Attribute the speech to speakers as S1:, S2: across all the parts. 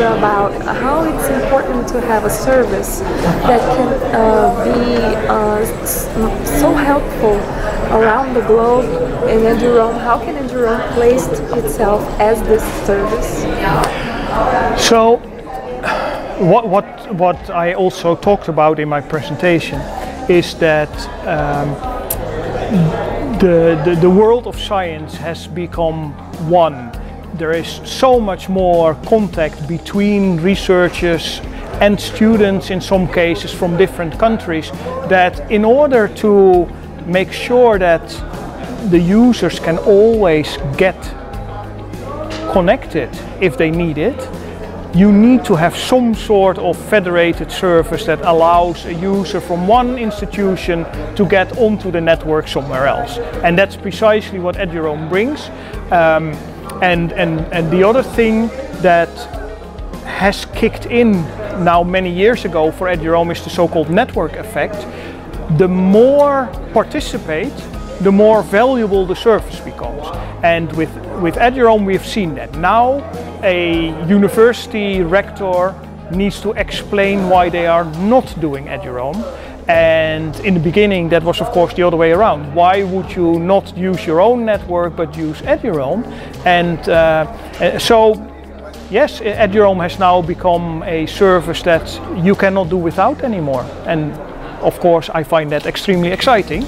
S1: bit about how it's important to have a service that can uh, be uh, so helpful around the globe in Eduroam? How can Eduroam place itself as this service?
S2: So, what, what, what I also talked about in my presentation is that um, the, the, the world of science has become one. There is so much more contact between researchers and students in some cases from different countries that in order to make sure that the users can always get connected if they need it, you need to have some sort of federated service that allows a user from one institution to get onto the network somewhere else. And that's precisely what Eduroam brings. Um, and, and, and the other thing that has kicked in now many years ago for Eduroam is the so-called network effect. The more participate, the more valuable the service becomes. And with, with Eduroam we've seen that. Now a university rector needs to explain why they are not doing Eduroam. And in the beginning, that was of course the other way around. Why would you not use your own network but use Eduroam? And uh, so, yes, Eduroam has now become a service that you cannot do without anymore. And of course, I find that extremely exciting.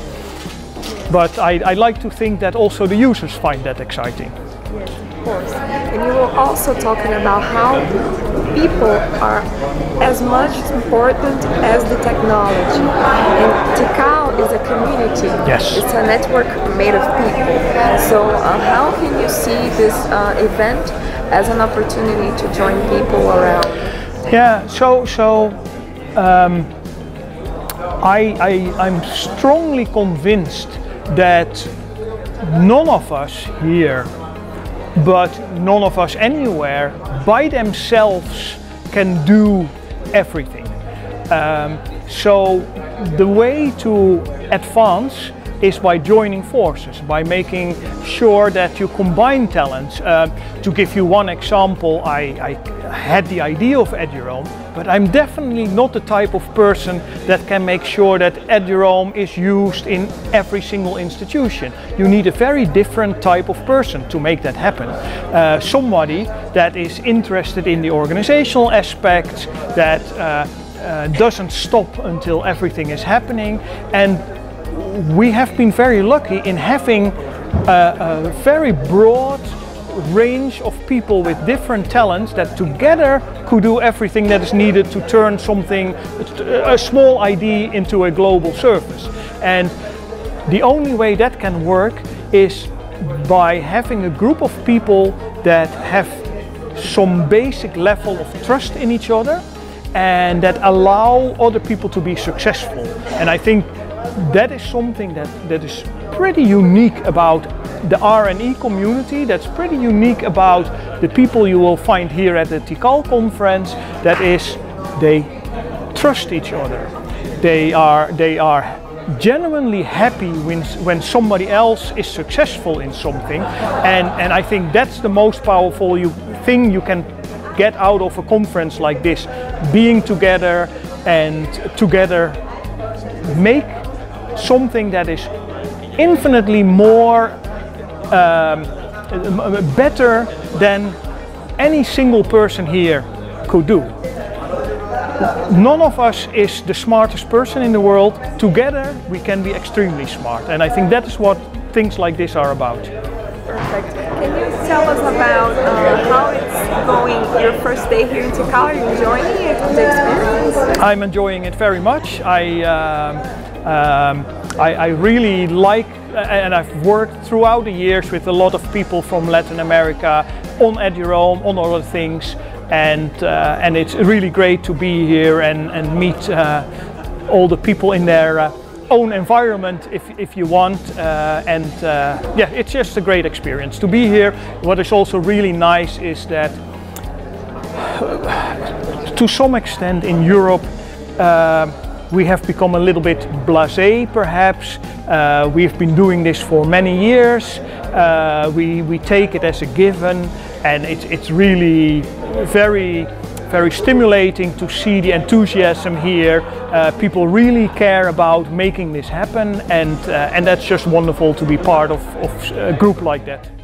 S2: But I, I like to think that also the users find that exciting.
S1: Course. And you were also talking about how people are as much important as the technology. And TICAL is a community.
S2: Yes.
S1: It's a network made of people. So uh, how can you see this uh, event as an opportunity to join people around?
S2: Yeah, so, so um, I, I, I'm strongly convinced that none of us here but none of us anywhere by themselves can do everything. Um, so the way to advance is by joining forces, by making sure that you combine talents. Uh, to give you one example, I, I had the idea of Eduroam, but I'm definitely not the type of person that can make sure that Eduroam is used in every single institution. You need a very different type of person to make that happen. Uh, somebody that is interested in the organizational aspects, that uh, uh, doesn't stop until everything is happening, and we have been very lucky in having a, a very broad range of people with different talents that together could do everything that is needed to turn something, a small ID into a global service. And the only way that can work is by having a group of people that have some basic level of trust in each other and that allow other people to be successful. And I think that is something that, that is pretty unique about the RNE community, that's pretty unique about the people you will find here at the TICAL conference, that is they trust each other. They are, they are genuinely happy when, when somebody else is successful in something and, and I think that's the most powerful you, thing you can get out of a conference like this being together and together make something that is infinitely more um, better than any single person here could do. None of us is the smartest person in the world. Together we can be extremely smart and I think that is what things like this are about.
S1: Perfect. Can you tell us about uh, how it's going your first day here in TICAL? Are you enjoying it, the experience?
S2: I'm enjoying it very much. I um, um, I, I, really like, and I've worked throughout the years with a lot of people from Latin America on Eduroam, on other things, and uh, and it's really great to be here and and meet uh, all the people in their uh, own environment, if if you want, uh, and uh, yeah, it's just a great experience to be here. What is also really nice is that, to some extent, in Europe. We have become a little bit blasé perhaps. Uh, we've been doing this for many years. Uh, we, we take it as a given and it's it's really very very stimulating to see the enthusiasm here. Uh, people really care about making this happen, and uh, and that's just wonderful to be part of, of a group like that.